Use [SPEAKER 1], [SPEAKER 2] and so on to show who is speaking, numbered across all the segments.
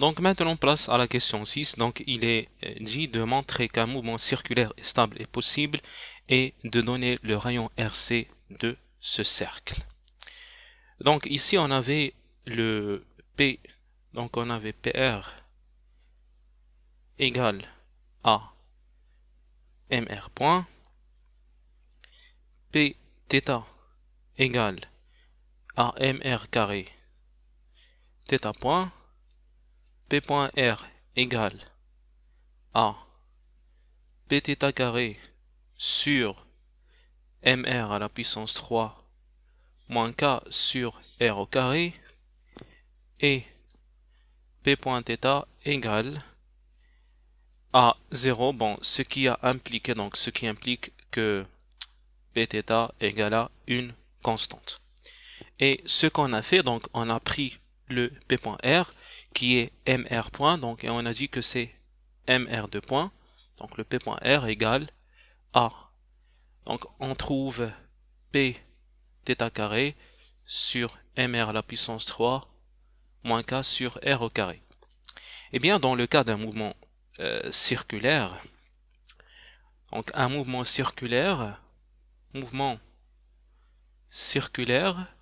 [SPEAKER 1] Donc maintenant place à la question 6. Donc il est euh, dit de montrer qu'un mouvement circulaire stable est possible et de donner le rayon RC de ce cercle. Donc ici on avait le P, donc on avait PR égale à MR point, P θ égale à MR carré θ point, P.R égale à Pθ carré sur MR à la puissance 3 moins K sur R au carré et P.θ égale à 0, bon, ce qui a impliqué, donc ce qui implique que Pθ égale à une constante. Et ce qu'on a fait, donc on a pris le P.R qui est MR point, donc, et on a dit que c'est MR de point, donc le P.R égale A. Donc, on trouve P θ carré sur MR à la puissance 3 moins K sur R au carré. Eh bien, dans le cas d'un mouvement euh, circulaire, donc un mouvement circulaire, mouvement circulaire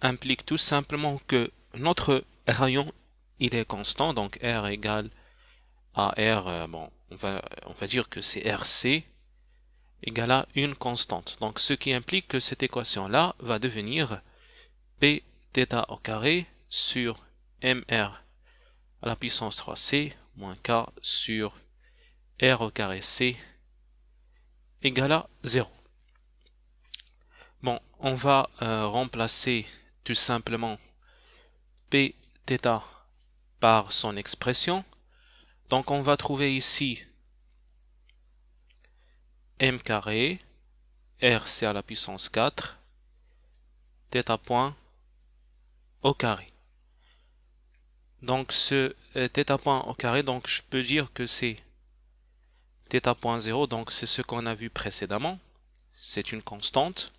[SPEAKER 1] implique tout simplement que notre rayon il est constant, donc R égale à R, euh, bon, on va, dire que c'est RC égale à une constante. Donc ce qui implique que cette équation-là va devenir P au carré sur MR à la puissance 3C moins K sur R au carré C égale à 0. Bon, on va euh, remplacer tout simplement P θ par son expression. Donc on va trouver ici m carré, r c'est à la puissance 4, θ point au carré. Donc ce euh, θ point au carré, donc je peux dire que c'est θ point 0, donc c'est ce qu'on a vu précédemment. C'est une constante.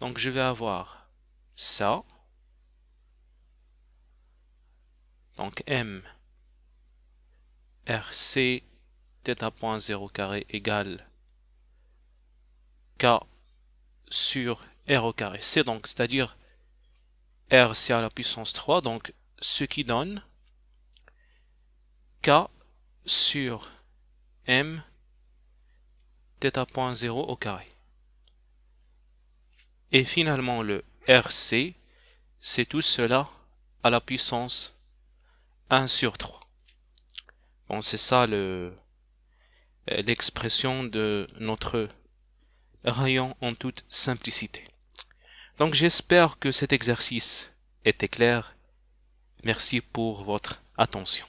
[SPEAKER 1] Donc je vais avoir ça. Donc M RC point 0 carré égale K sur R au carré. C'est donc, c'est-à-dire R c'est à la puissance 3, donc ce qui donne K sur M point 0 au carré. Et finalement le RC, c'est tout cela à la puissance 1 sur 3. Bon, c'est ça le l'expression de notre rayon en toute simplicité. Donc j'espère que cet exercice était clair. Merci pour votre attention.